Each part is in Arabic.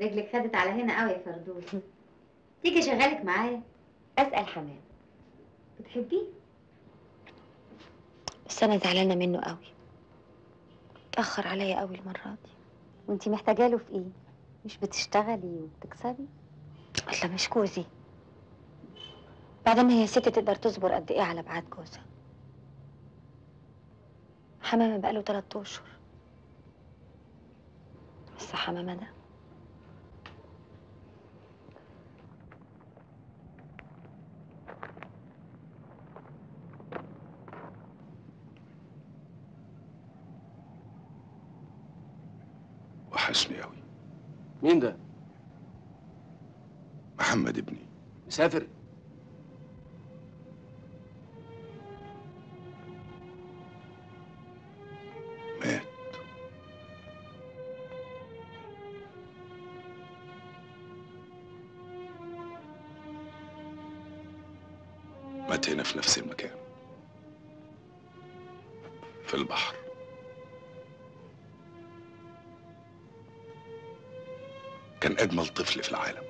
رجلك خدت على هنا قوي يا فردوس. تيجي شغالك معايا. أسأل حمام. بتحبيه؟ بس أنا زعلانة منه قوي. اتأخر عليا قوي المرة دي. وانتي محتاجة له في إيه؟ مش بتشتغلي وبتكسبي؟ أصلا مش جوزي بعدين هي ست تقدر تصبر قد إيه على بعاد جوزها حمامة بقاله تلات أشهر. بس حمامة ده وحشني قوي مين ده؟ محمد ابني. مسافر؟ مات. مات هنا في نفس المكان. في البحر. كان أجمل طفل في العالم.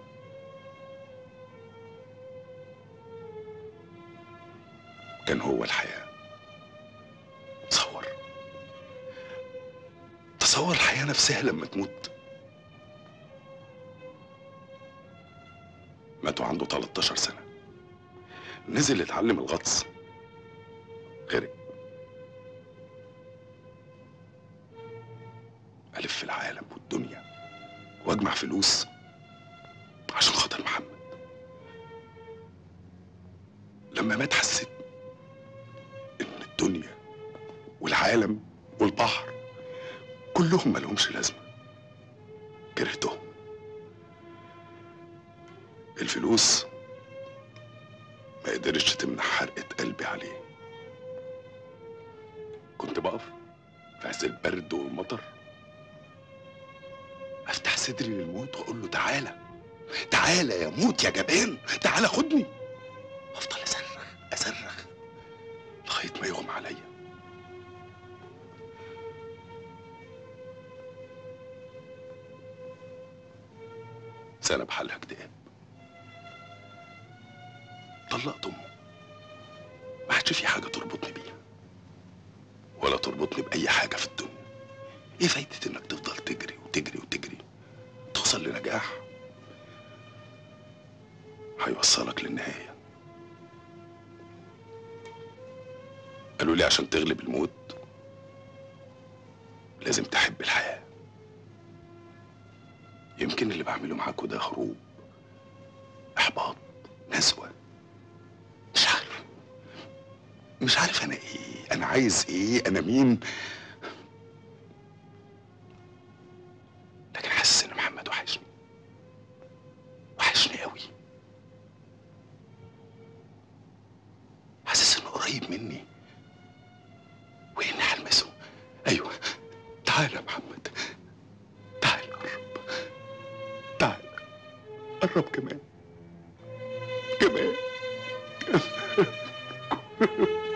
كان هو الحياة. تصور. تصور الحياة نفسها لما تموت. مات وعنده 13 سنة. نزل يتعلم الغطس. غرق. ألف في العالم والدنيا. واجمع فلوس عشان خاطر محمد. لما مات حسيت إن الدنيا والعالم والبحر كلهم ملهمش لازمة. كرهتهم. الفلوس ما قدرتش تمنع حرقة قلبي عليه. كنت بقف في عز البرد والمطر صدري للموت واقول له تعالى. تعالى يا موت يا جبان. تعالى خدني. أفضل أصرخ أصرخ لغاية ما يغمى عليا. سنه بحالها اكتئاب طلقت أمه. ما عادش في حاجة تربطني بيها. ولا تربطني بأي حاجة في الدنيا. إيه فايدة إنك تفضل تجري وتجري وتجري؟ توصل لنجاح هيوصلك للنهاية. قالوا لي عشان تغلب الموت لازم تحب الحياة. يمكن اللي بعمله معاكوا ده هروب إحباط نزوه مش عارف. مش عارف أنا إيه أنا عايز إيه أنا مين؟ محمد وحشني. وحشني قوي. حاسس إنه قريب مني. واني هلمسه؟ أيوه. تعال يا محمد. تعال قرب. تعال. قرب كمان. كمان.